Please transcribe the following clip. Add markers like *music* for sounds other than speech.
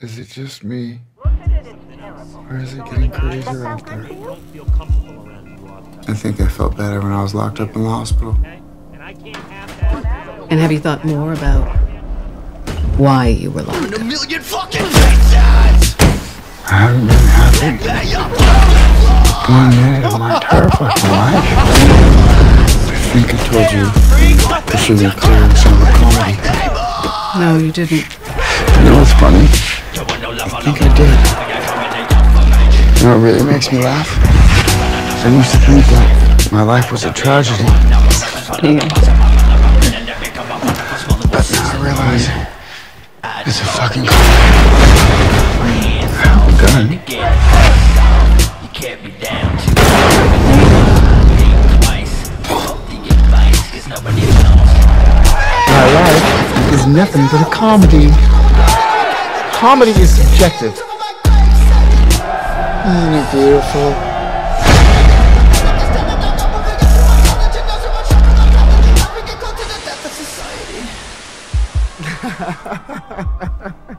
Is it just me? Or is it getting crazier out there? I think I felt better when I was locked up in the hospital. And have you thought more about why you were locked up? I haven't been happy. One minute I'm not terrified for life. I think I told you I should be clearing some of the comedy. No, you didn't. You know what's funny? I think I did. You know what really makes me laugh? I used to think that my life was a tragedy. Yeah. But now I realize it's a fucking I'm done. My life is nothing but a comedy. Comedy is subjective. Isn't it beautiful? Society. *laughs*